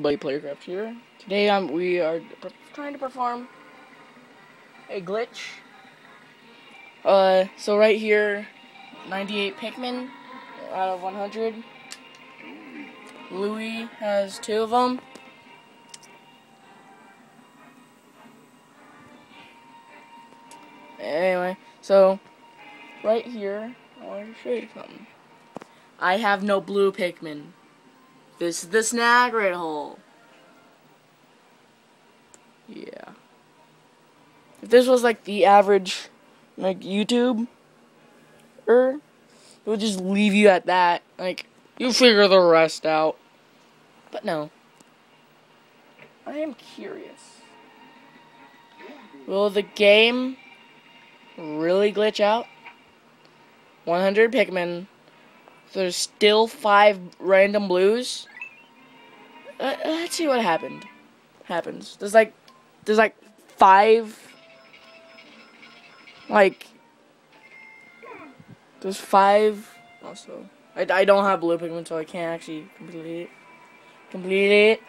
Buddy Playercraft here. Today um, we are trying to perform a glitch. Uh, so right here, 98 Pikmin out of 100. Louie has two of them. Anyway, so right here, I want to show you something. I have no blue Pikmin. This is the snag hole. Yeah. If this was like the average, like YouTube, er, it would just leave you at that. Like, you figure the rest out. But no. I am curious. Will the game really glitch out? 100 Pikmin. There's still five random blues. Uh, let's see what happened. Happens. There's like, there's like five. Like, there's five. Also, I, I don't have blue Pikmin, so I can't actually complete it. Complete it.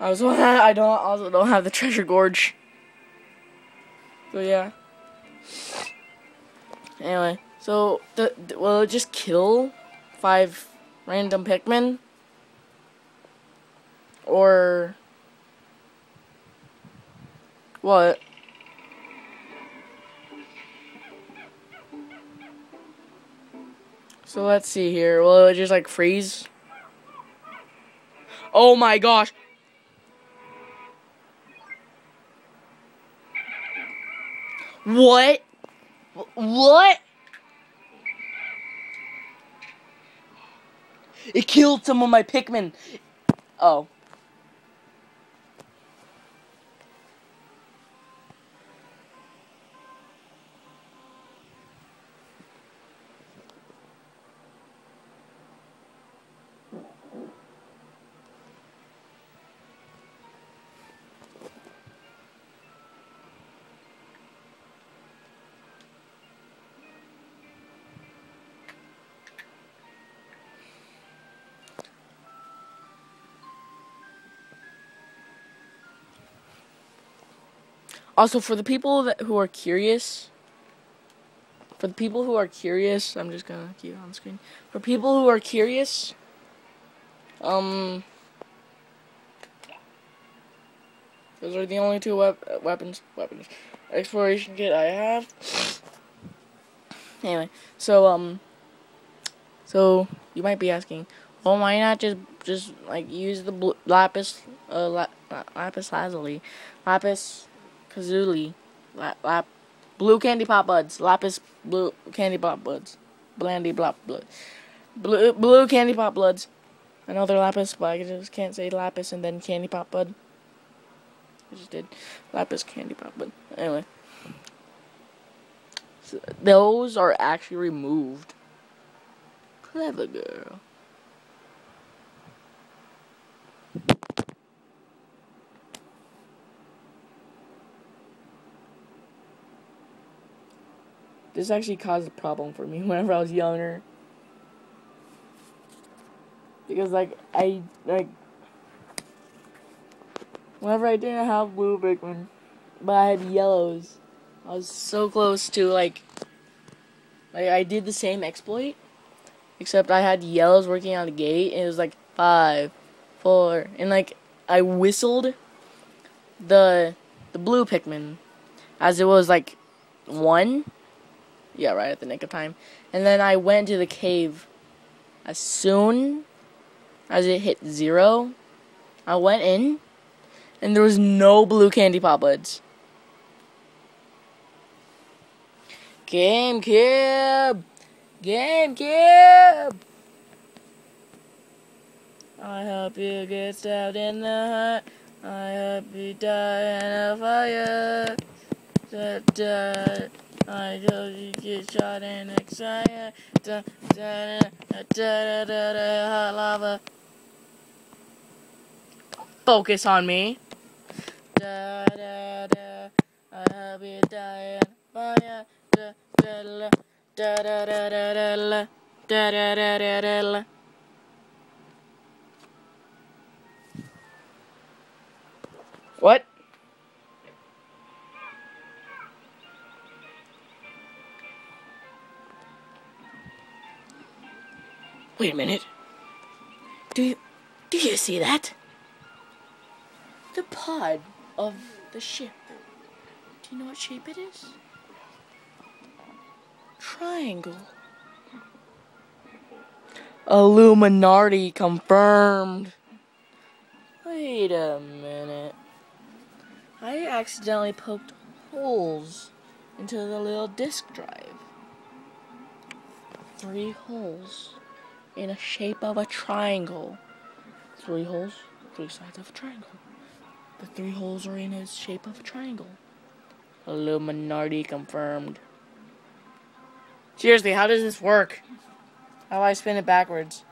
I was I don't also don't have the treasure gorge. So yeah. Anyway, so the, the will it just kill five random Pikmin? Or what? So let's see here. Will it just like freeze? Oh my gosh. What? What? It killed some of my Pikmin. Oh. Also, for the people that, who are curious, for the people who are curious, I'm just gonna keep it on screen. For people who are curious, um, those are the only two wep weapons, weapons, exploration kit I have. Anyway, so um, so you might be asking, well, why not just just like use the lapis, uh, la, lapis lazuli, lapis Lazuli, lap, lap, blue candy pop buds, lapis blue candy pop buds, blandy blop blood, blue blue candy pop know they're lapis, but I just can't say lapis and then candy pop bud. I just did lapis candy pop bud. Anyway, so those are actually removed. Clever girl. This actually caused a problem for me whenever I was younger. Because like I like whenever I didn't have blue Pikmin, but I had yellows, I was so close to like like I did the same exploit, except I had yellows working on the gate, and it was like five, four, and like I whistled the the blue Pikmin as it was like one yeah, right at the nick of time. And then I went to the cave as soon as it hit zero. I went in, and there was no blue candy pop buds. GameCube! GameCube! I hope you get stabbed in the heart. I hope you die in a fire. Da, da. I told you get shot and excited. Da da da da da da da hot lava. Focus on me. Da da da. I hope you die on fire. Da da da da da da da da da da da da da. Wait a minute. Do you do you see that? The pod of the ship. Do you know what shape it is? Triangle. Illuminati confirmed. Wait a minute. I accidentally poked holes into the little disk drive. Three holes in a shape of a triangle. Three holes, three sides of a triangle. The three holes are in a shape of a triangle. Illuminati confirmed. Seriously, how does this work? How do I spin it backwards?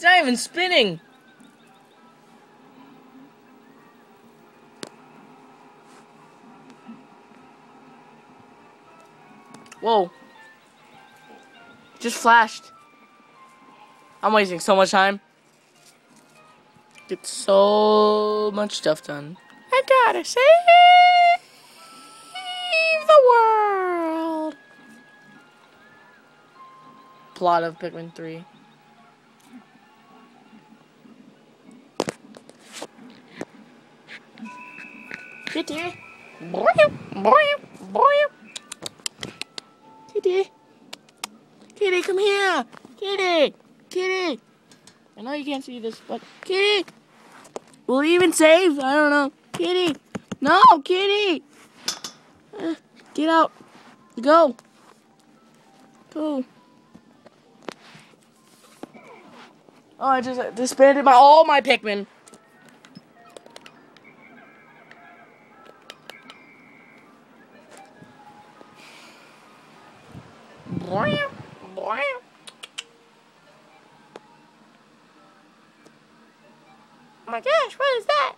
It's not even spinning! Whoa. Just flashed. I'm wasting so much time. Get so much stuff done. I gotta save the world. Plot of Pikmin 3. Kitty. Boy, boy, boy. Kitty. Kitty, come here. Kitty. Kitty. I know you can't see this, but Kitty. Will even save? I don't know. Kitty. No, Kitty. Uh, get out. Go. Go. Oh, I just disbanded my all my Pikmin. Oh my gosh, what is that?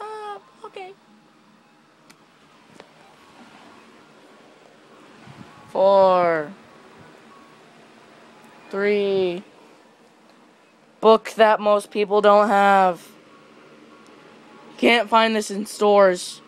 Uh, okay. Four. Three. Book that most people don't have. Can't find this in stores.